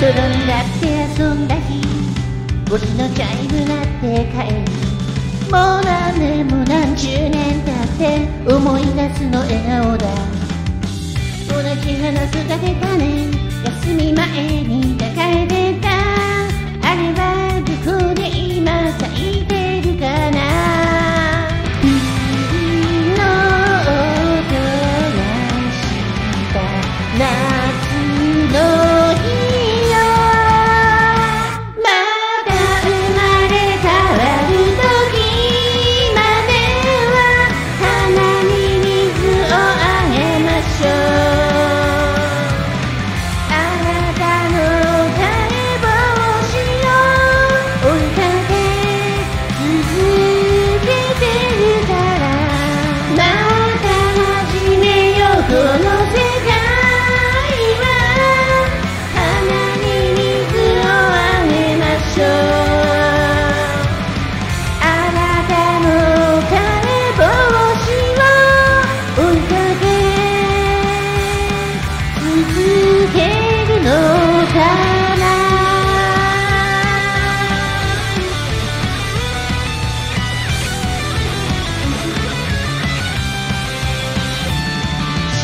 泥になって遊んだ日星のチャイム鳴って帰る。もう何年も何十年経って思い出すの笑顔だ。同じ花育てたね。休み前に抱えてた。あれは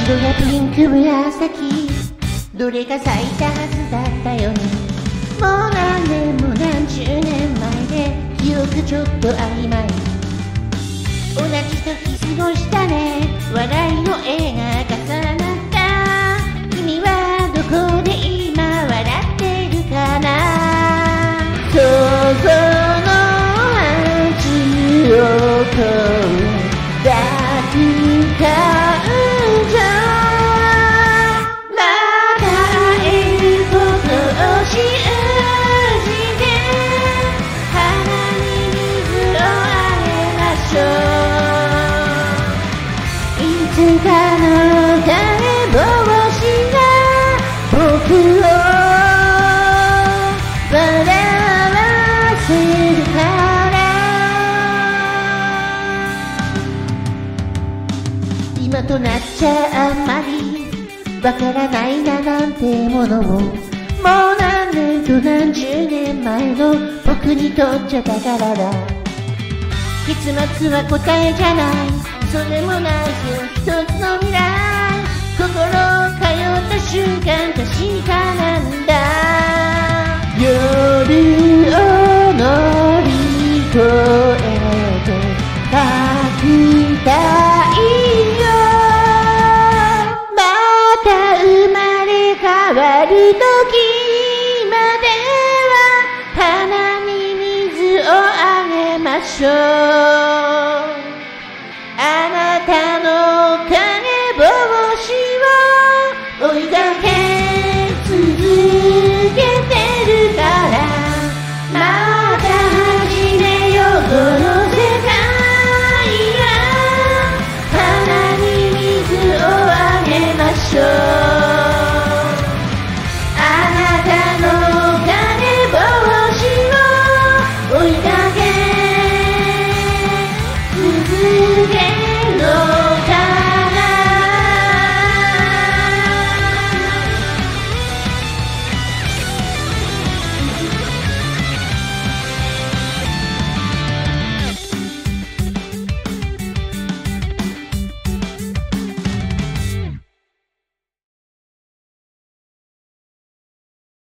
白やピンク紫。どれか咲いたはずだったよね。もう何年も何十年前で記憶ちょっと曖昧。同じ時過ごしたね。笑いの絵がかの枯れ帽子が僕を笑わせるから今となっちゃあんまりわからないななんてものをもう何年と何十年前の僕にとっちゃ宝だ結末は答えじゃない。それもないよ一つの未来心通った瞬間確かなんだ。夜を乗り越えて書きたいよ。また生まれ変わる時までは花に水をあげましょう。